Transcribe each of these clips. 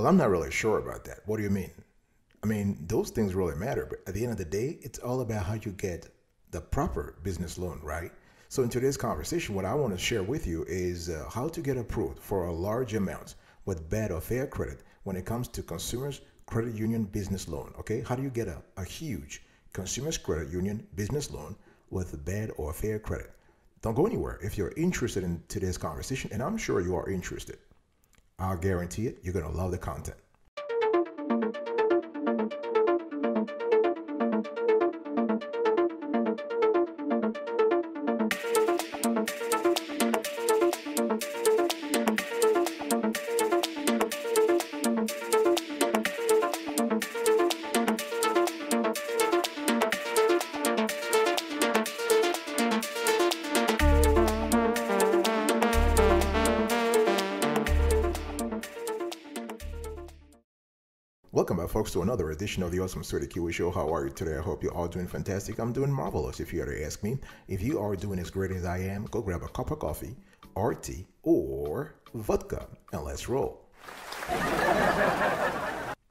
Well, I'm not really sure about that. What do you mean? I mean, those things really matter, but at the end of the day, it's all about how you get the proper business loan, right? So, in today's conversation, what I want to share with you is uh, how to get approved for a large amount with bad or fair credit when it comes to consumers credit union business loan. Okay, how do you get a, a huge consumers credit union business loan with bad or fair credit? Don't go anywhere if you're interested in today's conversation, and I'm sure you are interested. I'll guarantee it, you're going to love the content. Welcome back, folks, to another edition of the Awesome S'witty Kiwi Show. How are you today? I hope you're all doing fantastic. I'm doing marvelous, if you to ask me. If you are doing as great as I am, go grab a cup of coffee, or tea, or vodka, and let's roll.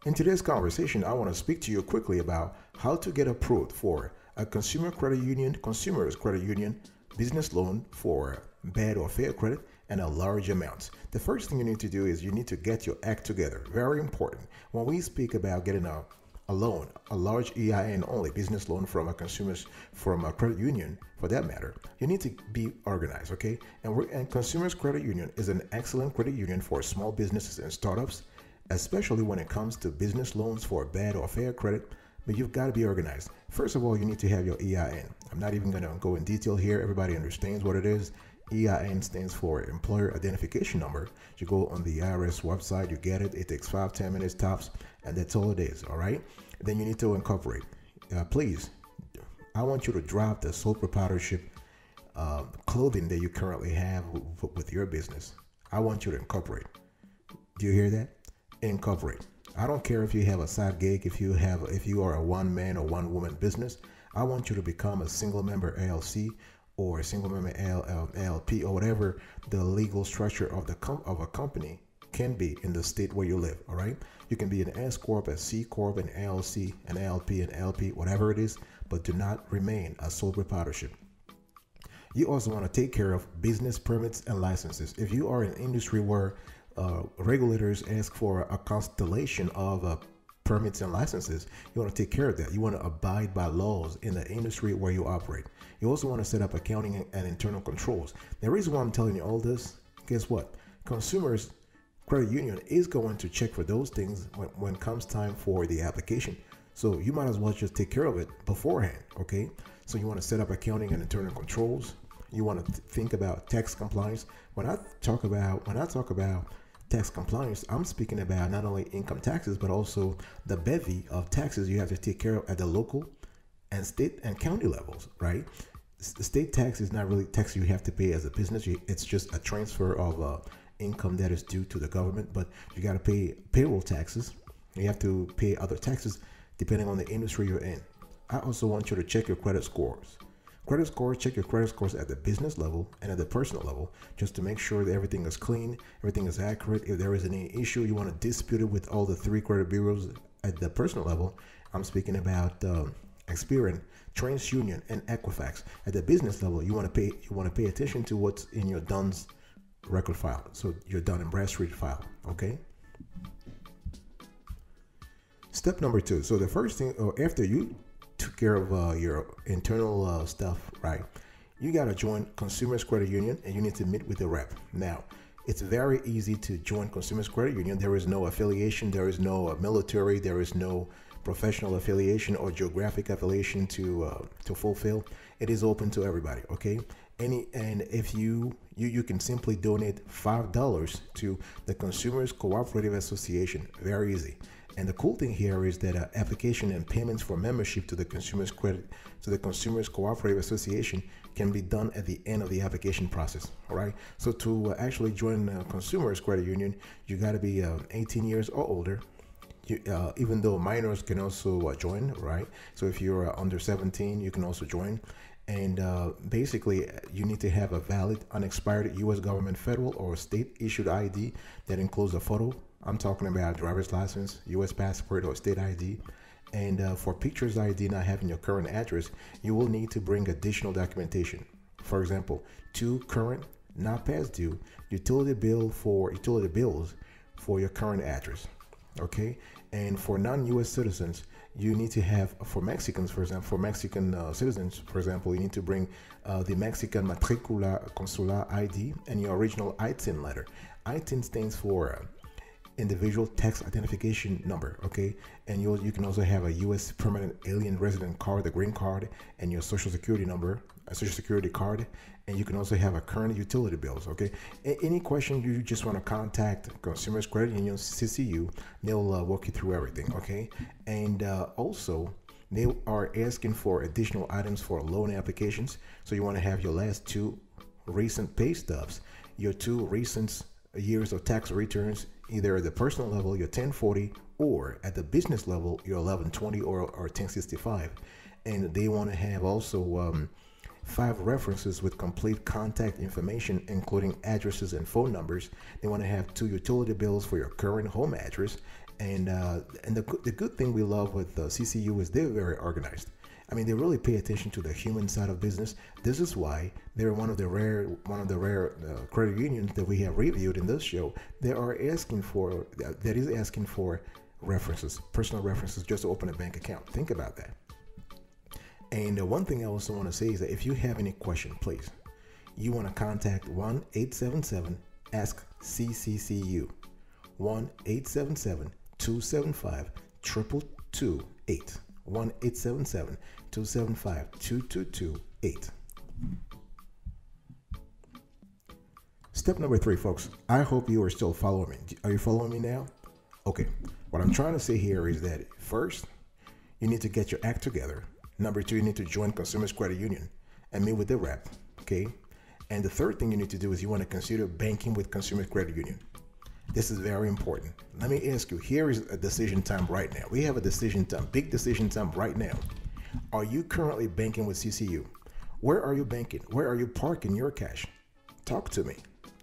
In today's conversation, I want to speak to you quickly about how to get approved for a consumer credit union, consumers credit union business loan for bad or fair credit and a large amount. The first thing you need to do is you need to get your act together. Very important. When we speak about getting a, a loan, a large EIN only business loan from a consumer's from a credit union for that matter, you need to be organized, okay? And we and Consumers Credit Union is an excellent credit union for small businesses and startups, especially when it comes to business loans for bad or fair credit but you've got to be organized. First of all, you need to have your EIN. I'm not even going to go in detail here. Everybody understands what it is. EIN stands for Employer Identification Number. You go on the IRS website, you get it. It takes five, ten minutes tops, and that's all it is. All right. Then you need to incorporate. Uh, please, I want you to drop the sole proprietorship uh, clothing that you currently have with your business. I want you to incorporate. Do you hear that? Incorporate. I don't care if you have a side gig, if you have, if you are a one man or one woman business. I want you to become a single member LLC or a single member LLP or whatever the legal structure of the of a company can be in the state where you live. All right, you can be an S corp, a C corp, an LLC, an LP, an LP, whatever it is, but do not remain a sole proprietorship. You also want to take care of business permits and licenses. If you are in an industry where uh, regulators ask for a constellation of uh, permits and licenses, you want to take care of that. You want to abide by laws in the industry where you operate. You also want to set up accounting and internal controls. The reason why I'm telling you all this, guess what? Consumers Credit Union is going to check for those things when, when comes time for the application. So you might as well just take care of it beforehand, okay? So you want to set up accounting and internal controls. You want to th- think about tax compliance. When I talk about when I talk about tax compliance, I'm speaking about not only income taxes but also the bevy of taxes you have to take care of at the local and state and county levels, right? The state tax is not really tax you have to pay as a business. It's just a transfer of uh, income that is due to the government, but you got to pay payroll taxes. You have to pay other taxes depending on the industry you're in. I also want you to check your credit scores. Credit scores, check your credit scores at the business level and at the personal level just to make sure that everything is clean, everything is accurate. If there is any issue, you want to dispute it with all the three credit bureaus at the personal level. I'm speaking about um, Experian, TransUnion, and Equifax. At the business level, you want to pay you want to pay attention to what's in your Duns record file. So your Dun and Bradstreet file. Okay. Step number two. So the first thing, or after you took care of uh, your internal uh, stuff, right? You got to join Consumers Credit Union, and you need to meet with the rep. Now, it's very easy to join Consumers Credit Union. There is no affiliation. There is no uh, military. There is no professional affiliation or geographic affiliation to uh, to fulfill. It is open to everybody. Okay. Any and if you you you can simply donate five dollars to the Consumers Cooperative Association. Very easy. And the cool thing here is that uh, application and payments for membership to the Consumers Credit to the Consumers Cooperative Association can be done at the end of the application process. All right. So to uh, actually join uh, Consumers Credit Union, you got to be 18 years or older. You, uh, even though minors can also uh, join, right? So if you're uh, under 17, you can also join. And uh, basically, you need to have a valid, unexpired U.S. government, federal, or state issued ID that includes a photo I'm talking about driver's license, U.S. passport, or state ID. And uh, for pictures ID not having your current address, you will need to bring additional documentation. For example, two current, not past due, utility bill for utility bills for your current address. Okay, and for non-U.S. citizens, you need to have for Mexicans, for example, for Mexican uh, citizens, for example, you need to bring uh, the Mexican matricula consular ID and your original ITIN letter. ITIN stands for uh, individual tax identification number okay? And you you can also have a u.s permanent alien resident card the green card and your social security number a social security card and you can also have a current utility bills okay? A- any question you just want to contact consumers credit union ccu they'll uh, walk you through everything okay? And uh, also they are asking for additional items for loan applications. So you want to have your last two recent pay stubs your two recent years of tax returns either at the personal level, your 1040, or at the business level, your 1120 or, or 1065. And they want to have also um, five references with complete contact information, including addresses and phone numbers. They want to have two utility bills for your current home address. And uh, and the, the good thing we love with uh, CCU is they're very organized. I mean, they really pay attention to the human side of business. This is why they're one of the rare one of the rare uh, credit unions that we have reviewed in this show. They are asking for that is asking for references, personal references, just to open a bank account. Think about that. And the one thing I also want to say is that if you have any question, please, you want to contact 1 877 ask CCCU 1 877 275 1 877 275 2228. Step number three, folks. I hope you are still following me. Are you following me now? Okay. What I'm trying to say here is that first, you need to get your act together. Number two, you need to join Consumers Credit Union and meet with the rep. Okay. And the third thing you need to do is you want to consider banking with Consumers Credit Union. This is very important. Let me ask you here is a decision time right now. We have a decision time, big decision time right now. Are you currently banking with CCU? Where are you banking? Where are you parking your cash? Talk to me.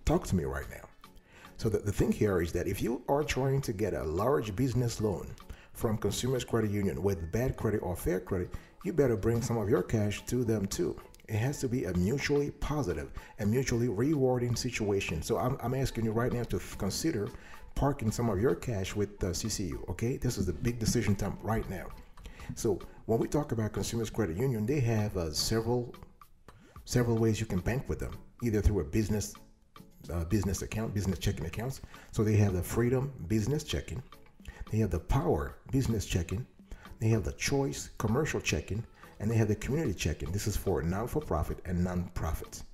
Talk to me right now. So the, the thing here is that if you are trying to get a large business loan from Consumers Credit Union with bad credit or fair credit, you better bring some of your cash to them too. It has to be a mutually positive and mutually rewarding situation. So I'm, I'm asking you right now to consider parking some of your cash with the CCU. Okay, this is the big decision time right now. So when we talk about Consumers Credit Union, they have uh, several several ways you can bank with them, either through a business uh, business account, business checking accounts. So they have the Freedom Business Checking, they have the Power Business Checking, they have the Choice Commercial Checking, and they have the Community Checking. This is for non-for-profit and non-profits.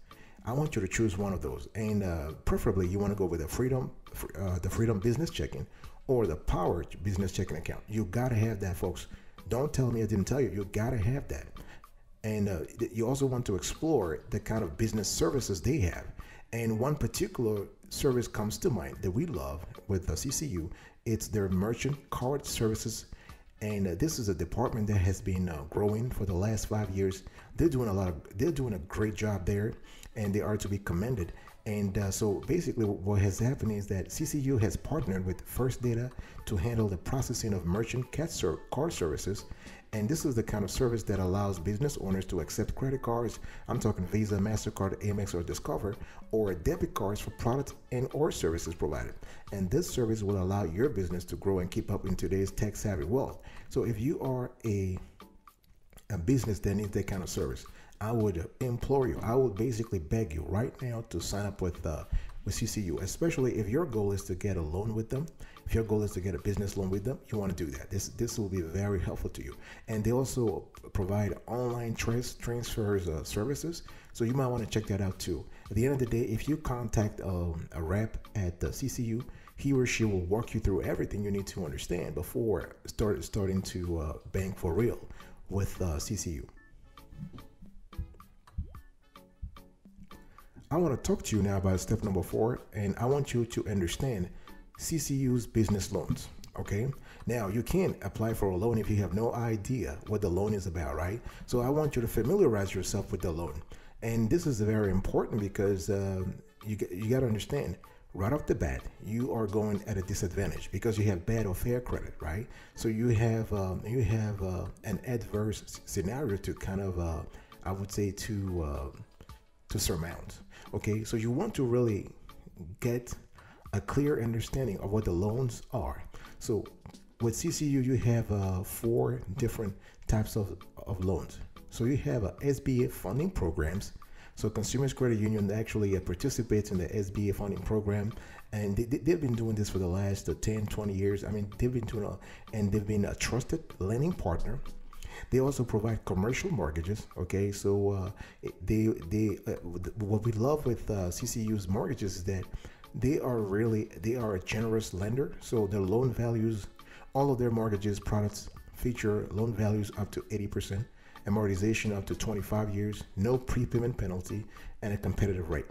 I want you to choose one of those, and uh, preferably you want to go with the Freedom, uh, the Freedom Business Checking, or the Power Business Checking account. You gotta have that, folks. Don't tell me I didn't tell you. You gotta have that, and uh, you also want to explore the kind of business services they have. And one particular service comes to mind that we love with the CCU. It's their merchant card services and uh, this is a department that has been uh, growing for the last five years. They're doing a lot of, they're doing a great job there, and they are to be commended. And uh, so basically, what has happened is that CCU has partnered with First Data to handle the processing of merchant card services. And this is the kind of service that allows business owners to accept credit cards. I'm talking Visa, MasterCard, Amex, or Discover, or debit cards for products and or services provided. And this service will allow your business to grow and keep up in today's tech savvy world. So if you are a a business that needs that kind of service, I would implore you, I would basically beg you right now to sign up with uh, with CCU, especially if your goal is to get a loan with them. If your goal is to get a business loan with them, you want to do that. This this will be very helpful to you. And they also provide online trans- transfers uh, services, so you might want to check that out too. At the end of the day, if you contact um, a rep at the CCU, he or she will walk you through everything you need to understand before start starting to uh, bank for real with uh, CCU. I want to talk to you now about step number four, and I want you to understand CCU's business loans. Okay, now you can't apply for a loan if you have no idea what the loan is about, right? So I want you to familiarize yourself with the loan, and this is very important because uh, you you got to understand right off the bat, you are going at a disadvantage because you have bad or fair credit, right? So you have um, you have uh, an adverse scenario to kind of, uh, I would say, to uh, to surmount. Okay, so you want to really get a clear understanding of what the loans are. So with CCU, you have uh, four different types of, of loans. So you have a SBA funding programs so Consumers Credit Union actually uh, participates in the SBA funding program, and they, have been doing this for the last uh, 10, 20 years. I mean, they've been doing, a, and they've been a trusted lending partner. They also provide commercial mortgages. Okay, so uh, they they uh, what we love with uh, CCU's mortgages is that they are really they are a generous lender. So their loan values, all of their mortgages products feature loan values up to 80 percent amortization up to 25 years, no prepayment penalty, and a competitive rate.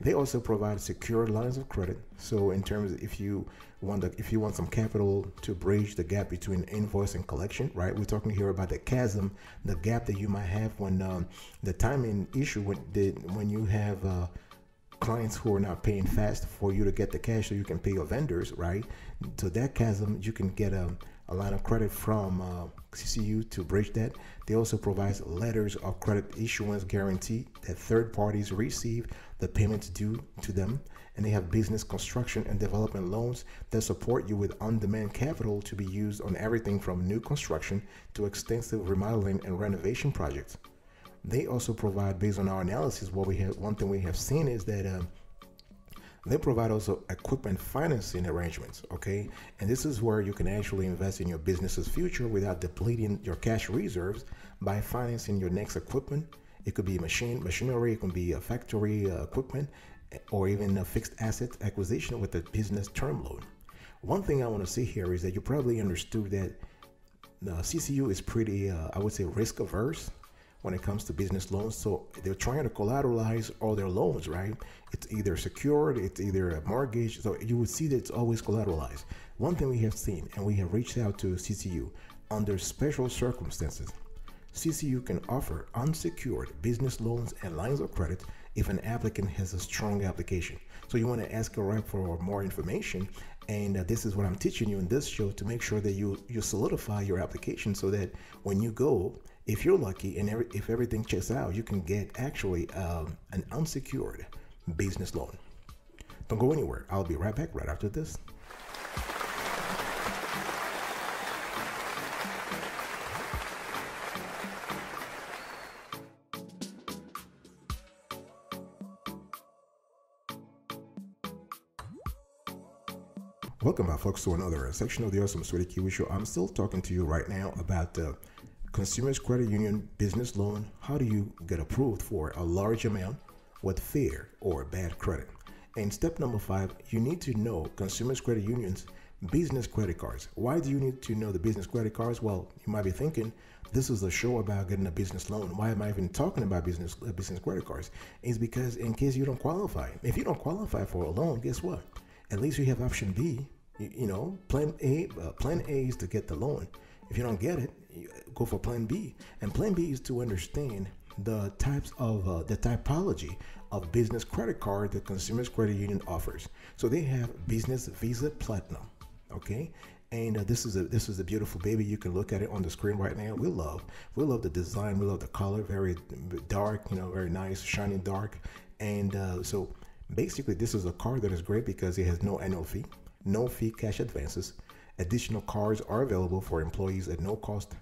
They also provide secured lines of credit. So in terms if you want the, if you want some capital to bridge the gap between invoice and collection, right? We're talking here about the chasm, the gap that you might have when um, the timing issue when the, when you have uh, clients who are not paying fast for you to get the cash so you can pay your vendors, right? So that chasm, you can get a, a line of credit from uh, CCU to bridge that. They also provide letters of credit issuance guarantee that third parties receive the payments due to them. And they have business construction and development loans that support you with on demand capital to be used on everything from new construction to extensive remodeling and renovation projects. They also provide, based on our analysis, what we have, one thing we have seen is that. Uh, they provide also equipment financing arrangements, okay? And this is where you can actually invest in your business's future without depleting your cash reserves by financing your next equipment. It could be machine machinery, it could be a factory uh, equipment, or even a fixed asset acquisition with a business term loan. One thing I want to say here is that you probably understood that the CCU is pretty, uh, I would say, risk averse when it comes to business loans. So they're trying to collateralize all their loans, right? It's either secured, it's either a mortgage. So you would see that it's always collateralized. One thing we have seen, and we have reached out to CCU under special circumstances, CCU can offer unsecured business loans and lines of credit if an applicant has a strong application. So you want to ask a rep for more information, and uh, this is what I'm teaching you in this show to make sure that you you solidify your application so that when you go if you're lucky and every, if everything checks out, you can get actually um, an unsecured business loan. Don't go anywhere. I'll be right back right after this. Welcome back, folks, to another section of the Awesome S'witty Kiwi Show. I'm still talking to you right now about uh, Consumers Credit Union business loan. How do you get approved for a large amount with fair or bad credit? And step number five, you need to know Consumers Credit Union's business credit cards. Why do you need to know the business credit cards? Well, you might be thinking this is a show about getting a business loan. Why am I even talking about business uh, business credit cards? It's because in case you don't qualify, if you don't qualify for a loan, guess what? At least you have option B. You, you know, plan A. Uh, plan A is to get the loan. If you don't get it, go for plan B. And plan B is to understand the types of uh, the typology of business credit card that Consumers Credit Union offers. So they have Business Visa Platinum, okay? And uh, this is a this is a beautiful baby. You can look at it on the screen right now. We love we love the design. We love the color. Very dark, you know, very nice, shining dark. And uh, so basically, this is a card that is great because it has no annual fee, no fee cash advances, Additional cards are available for employees at no cost.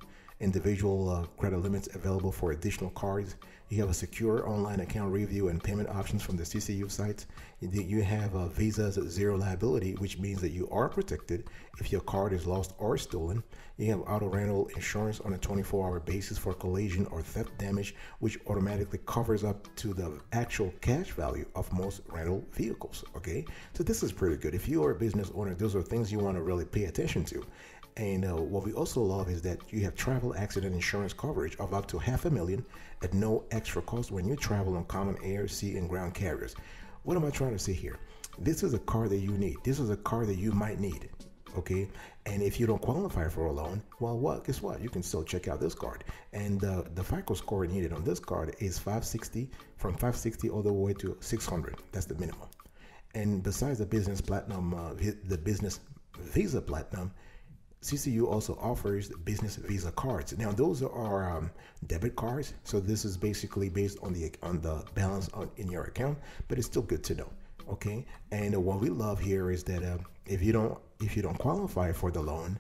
Individual uh, credit limits available for additional cards. You have a secure online account review and payment options from the CCU site. You have uh, Visa's zero liability, which means that you are protected if your card is lost or stolen. You have auto rental insurance on a 24 hour basis for collision or theft damage, which automatically covers up to the actual cash value of most rental vehicles. Okay, so this is pretty good. If you are a business owner, those are things you want to really pay attention to. And uh, what we also love is that you have travel accident insurance coverage of up to half a million at no extra cost when you travel on common air, sea, and ground carriers. What am I trying to say here? This is a car that you need. This is a car that you might need. Okay, and if you don't qualify for a loan, well, what? Guess what? You can still check out this card, and uh, the FICO score needed on this card is 560, from 560 all the way to 600. That's the minimum. And besides the business platinum, uh, the business Visa Platinum, CCU also offers business Visa cards. Now, those are um, debit cards, so this is basically based on the on the balance on, in your account, but it's still good to know. Okay, and what we love here is that uh, if you don't if you don't qualify for the loan,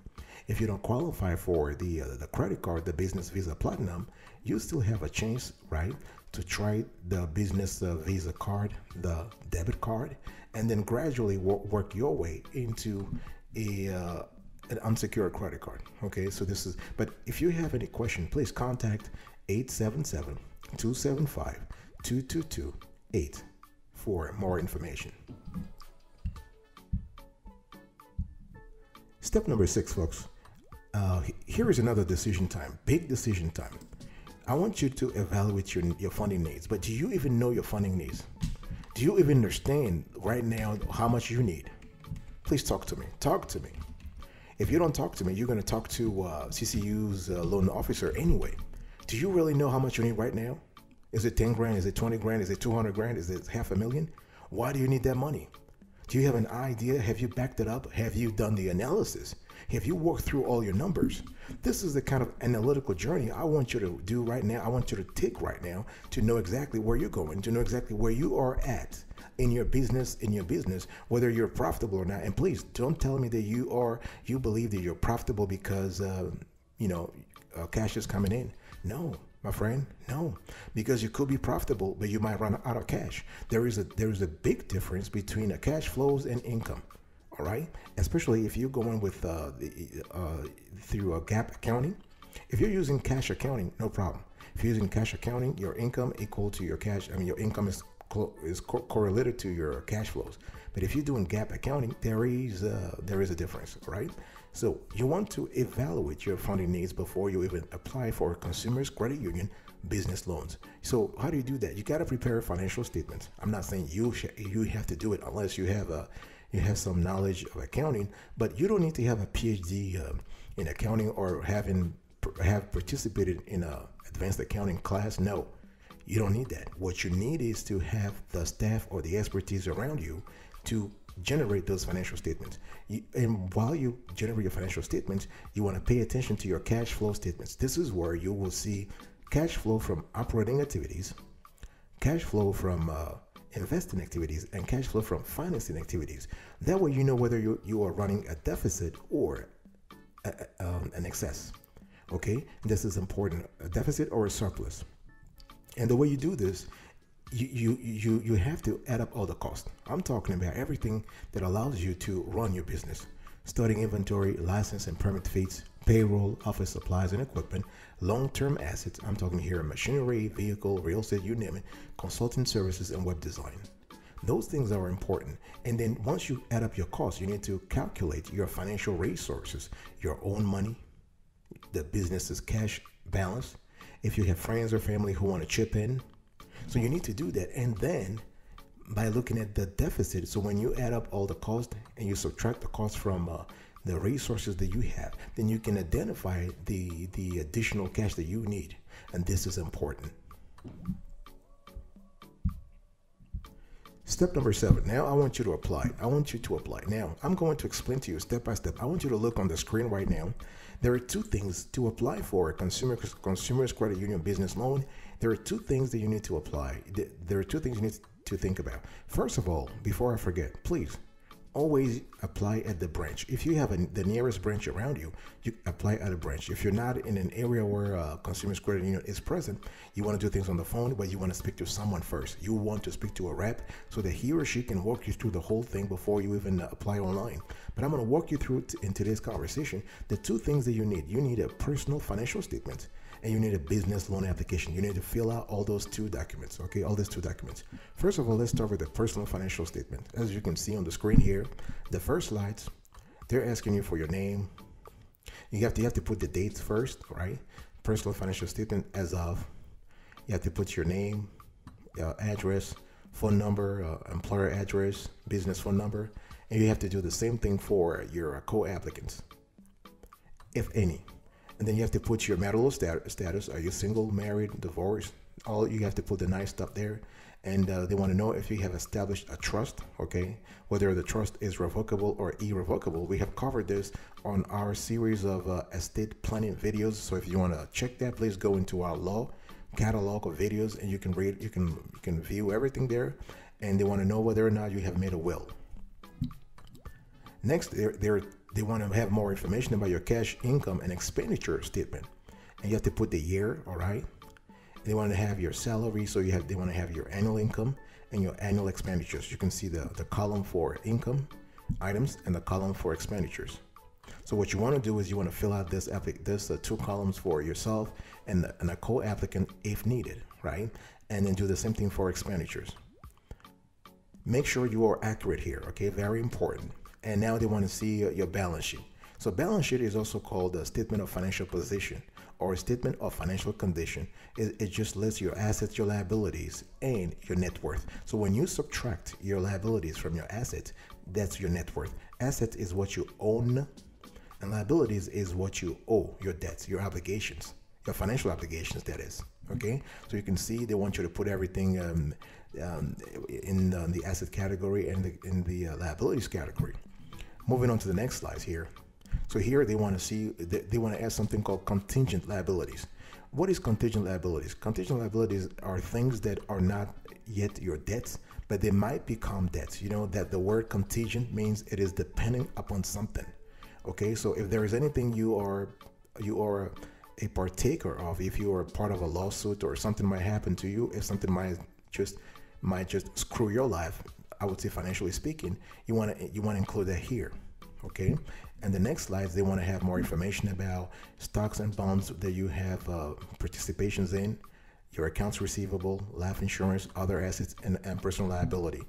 if you don't qualify for the uh, the credit card, the business Visa Platinum, you still have a chance, right, to try the business uh, Visa card, the debit card, and then gradually work, work your way into a uh, an unsecured credit card. Okay, so this is, but if you have any question, please contact 877 275 2228 for more information. Step number six, folks. Uh, here is another decision time, big decision time. I want you to evaluate your, your funding needs, but do you even know your funding needs? Do you even understand right now how much you need? Please talk to me. Talk to me. If you don't talk to me, you're going to talk to uh, CCU's uh, loan officer anyway. Do you really know how much you need right now? Is it 10 grand? Is it 20 grand? Is it 200 grand? Is it half a million? Why do you need that money? Do you have an idea? Have you backed it up? Have you done the analysis? Have you worked through all your numbers? This is the kind of analytical journey I want you to do right now. I want you to take right now to know exactly where you're going, to know exactly where you are at in your business in your business whether you're profitable or not. And please don't tell me that you are you believe that you're profitable because uh, you know uh, cash is coming in. No my friend no. Because you could be profitable but you might run out of cash. There is a there is a big difference between a cash flows and income all right? Especially if you're going with uh, the, uh, through a GAAP accounting. If you're using cash accounting no problem. If you're using cash accounting your income equal to your cash i mean your income is is co- correlated to your cash flows. But if you're doing GAAP accounting, there is there is a difference, right? So you want to evaluate your funding needs before you even apply for a consumer's credit union business loans. So how do you do that? You got to prepare financial statements. I'm not saying you you have to do it unless you have a you have some knowledge of accounting, but you don't need to have a PhD uh, in accounting or having have participated in a advanced accounting class. No, you don't need that. What you need is to have the staff or the expertise around you to generate those financial statements. You, and while you generate your financial statements, you want to pay attention to your cash flow statements. This is where you will see cash flow from operating activities, cash flow from uh, investing activities, and cash flow from financing activities. That way, you know whether you, you are running a deficit or a, um, an excess. Okay, this is important a deficit or a surplus. And the way you do this, you, you you you have to add up all the costs. I'm talking about everything that allows you to run your business, starting inventory, license and permit fees, payroll, office supplies and equipment, long-term assets. I'm talking here machinery, vehicle, real estate, you name it, consulting services and web design. Those things are important. And then once you add up your costs, you need to calculate your financial resources, your own money, the business's cash balance, if you have friends or family who want to chip in. So you need to do that. And then by looking at the deficit, so when you add up all the cost and you subtract the cost from uh, the resources that you have, then you can identify the the additional cash that you need. And this is important. Step number seven. Now I want you to apply. I want you to apply. Now I'm going to explain to you step by step. I want you to look on the screen right now there are two things to apply for a consumer consumers credit union business loan. There are two things that you need to apply. There are two things you need to think about. First of all, before I forget, please always apply at the branch. If you have a, the nearest branch around you, you apply at a branch. If you're not in an area where uh, Consumers Credit Union is present, you want to do things on the phone, but you want to speak to someone first. You want to speak to a rep so that he or she can walk you through the whole thing before you even apply online. But I'm going to walk you through t- in today's conversation the two things that you need. You need a personal financial statement and you need a business loan application. You need to fill out all those two documents, okay? All these two documents. First of all, let's start with the personal financial statement. As you can see on the screen here, the first slides, they're asking you for your name. You have to you have to put the dates first, right? Personal financial statement as of. You have to put your name, uh, address, phone number, uh, employer address, business phone number, and you have to do the same thing for your co-applicants, if any. And then you have to put your marital stat- status. Are you single, married, divorced? All you have to put the nice stuff there, and uh, they want to know if you have established a trust. Okay, whether the trust is revocable or irrevocable. We have covered this on our series of uh, estate planning videos. So if you want to check that, please go into our law catalog of videos, and you can read, you can you can view everything there. And they want to know whether or not you have made a will. Next, they're, they're, they want to have more information about your cash income and expenditure statement. And you have to put the year, all right? They want to have your salary, so you have they want to have your annual income and your annual expenditures. You can see the, the column for income items and the column for expenditures. So what you want to do is you want to fill out this this uh, two columns for yourself and, the, and a co-applicant if needed, right? And then do the same thing for expenditures. Make sure you are accurate here, okay? Very important. And now they want to see your balance sheet. So balance sheet is also called a statement of financial position or a statement of financial condition. It, it, just lists your assets, your liabilities, and your net worth. So when you subtract your liabilities from your assets, that's your net worth. Assets is what you own, and liabilities is what you owe, your debts, your obligations, your financial obligations, that is. Okay? So you can see they want you to put everything um, um, in the asset category and the, in the uh, liabilities category. Moving on to the next slide here. So here they want to see, they, they want to add something called contingent liabilities. What is contingent liabilities? Contingent liabilities are things that are not yet your debts, but they might become debts. You know that the word contingent means it is depending upon something. Okay, so if there is anything you are you are a partaker of, if you are part of a lawsuit or something might happen to you, if something might just might just screw your life, I would say financially speaking, you want to you want to include that here. Okay, and the next slides they want to have more information about stocks and bonds that you have uh, participations in, your accounts receivable, life insurance, other assets, and, and personal liability.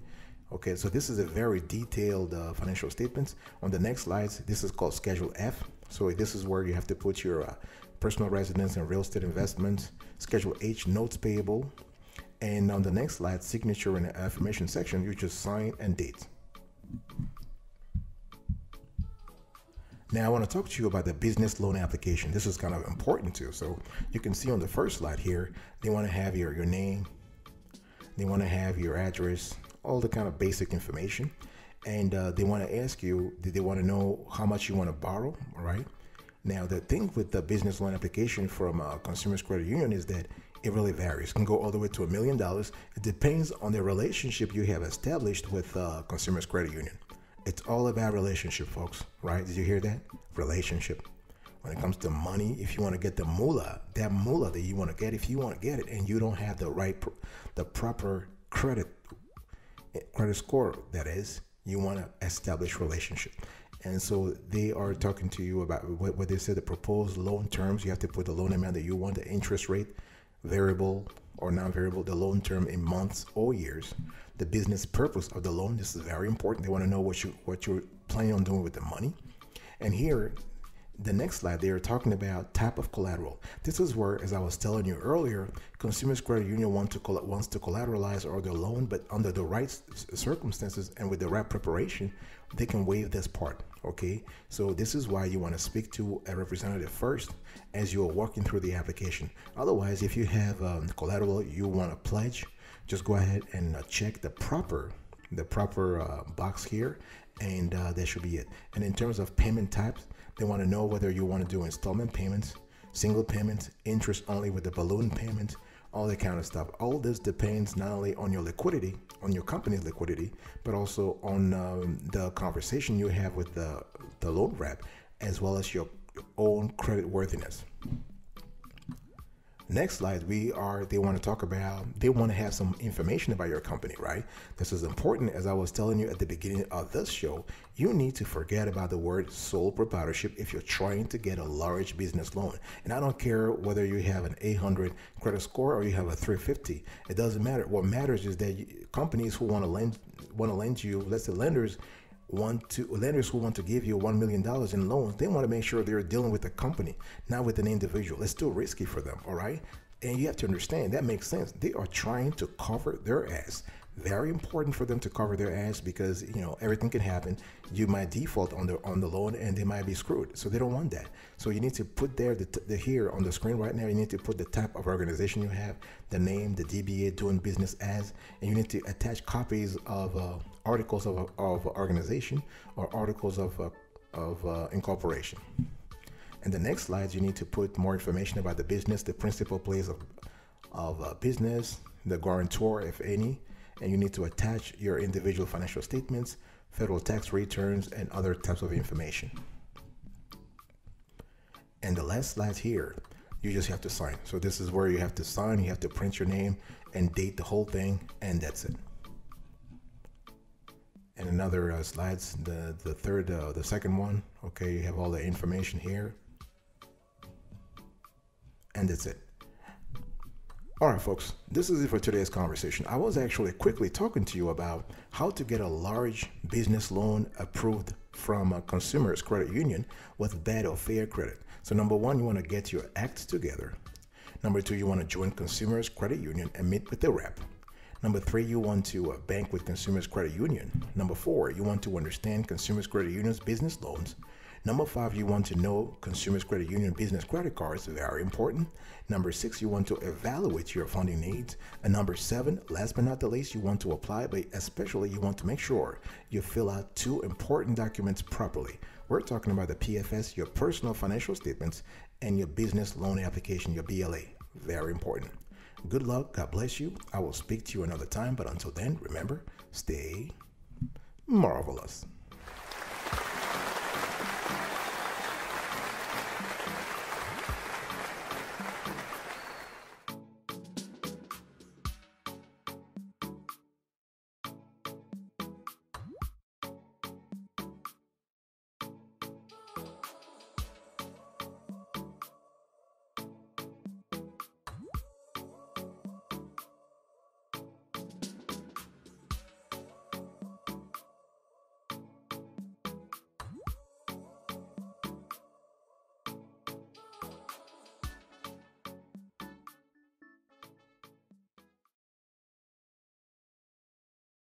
Okay, so this is a very detailed uh, financial statements. On the next slides, this is called Schedule F. So this is where you have to put your uh, personal residence and real estate investments. Schedule H, notes payable. And on the next slide, signature and affirmation section, you just sign and date. Now, I want to talk to you about the business loan application. This is kind of important too. So you can see on the first slide here, they want to have your, your name, they want to have your address, all the kind of basic information. And uh, they want to ask you, they want to know how much you want to borrow, right? Now, the thing with the business loan application from a Consumers Credit Union is that it really varies. It can go all the way to a million dollars. It depends on the relationship you have established with uh, Consumers Credit Union. It's all about relationship, folks, right? Did you hear that? Relationship. When it comes to money, if you want to get the moolah, that moolah that you want to get, if you want to get it and you don't have the right, the proper credit, credit score, that is, you want to establish relationship. And so they are talking to you about what, what they said, the proposed loan terms. You have to put the loan amount that you want, the interest rate, variable or non-variable, the loan term in months or years, the business purpose of the loan. This is very important. They want to know what you what you're planning on doing with the money. And here, the next slide, they are talking about type of collateral. This is where, as I was telling you earlier, Consumers Credit Union want to wants to collateralize or their loan, but under the right circumstances and with the right preparation, they can waive this part. Okay, so this is why you want to speak to a representative first as you are walking through the application. Otherwise, if you have um, collateral you want to pledge, just go ahead and uh, check the proper the proper uh, box here, and uh, that should be it. And in terms of payment types, they want to know whether you want to do installment payments, single payments, interest only with the balloon payment, all that kind of stuff. All this depends not only on your liquidity, on your company's liquidity, but also on um, the conversation you have with the, the loan rep, as well as your own credit worthiness. Next slide, we are, they want to talk about, they want to have some information about your company, right? This is important. As I was telling you at the beginning of this show, you need to forget about the word sole proprietorship if you're trying to get a large business loan. And I don't care whether you have an 800 credit score or you have a 350. It doesn't matter. What matters is that companies who want to lend, want to lend you, let's say lenders, want to lenders who want to give you one million dollars in loans, they want to make sure they're dealing with a company, not with an individual. It's still risky for them, all right? And you have to understand that makes sense. They are trying to cover their ass Very important for them to cover their ass because you know everything can happen. You might default on the on the loan and they might be screwed. So they don't want that. So you need to put there the, the here on the screen right now. You need to put the type of organization you have, the name, the DBA doing business as, and you need to attach copies of uh, articles of, of organization or articles of uh, of uh, incorporation. And the next slides, you need to put more information about the business, the principal place of of uh, business, the guarantor, if any, and you need to attach your individual financial statements, federal tax returns, and other types of information. And the last slide here, you just have to sign. So this is where you have to sign, you have to print your name and date the whole thing, and that's it. And another uh, slides, the the third, uh, the second one. Okay, you have all the information here, and that's it. All right, folks, this is it for today's conversation. I was actually quickly talking to you about how to get a large business loan approved from a consumer's credit union with bad or fair credit. So, number one, you want to get your act together. Number two, you want to join Consumers Credit Union and meet with the rep. Number three, you want to uh, bank with Consumers Credit Union. Number four, you want to understand Consumers Credit Union's business loans. Number five, you want to know Consumers Credit Union business credit cards, very important. Number six, you want to evaluate your funding needs. And number seven, last but not the least, you want to apply, but especially you want to make sure you fill out two important documents properly. We're talking about the PFS, your personal financial statements, and your business loan application, your BLA. Very important. Good luck. God bless you. I will speak to you another time, but until then, remember, stay marvelous.